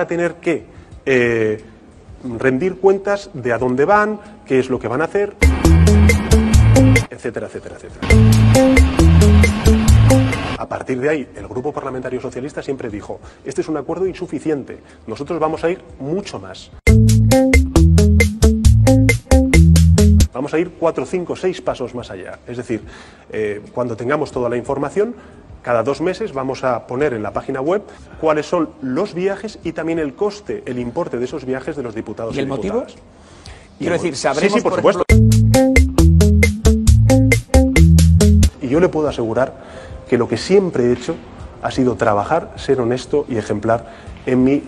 a tener que eh, rendir cuentas de a dónde van, qué es lo que van a hacer, etcétera, etcétera, etcétera. A partir de ahí, el Grupo Parlamentario Socialista siempre dijo, este es un acuerdo insuficiente, nosotros vamos a ir mucho más. Vamos a ir cuatro, cinco, seis pasos más allá. Es decir, eh, cuando tengamos toda la información, cada dos meses vamos a poner en la página web cuáles son los viajes y también el coste, el importe de esos viajes de los diputados ¿Y y, el motivo? diputadas. Quiero decir, mo- sabremos, Sí, sí, por, por supuesto. Y yo le puedo asegurar que lo que siempre he hecho ha sido trabajar, ser honesto y ejemplar en mi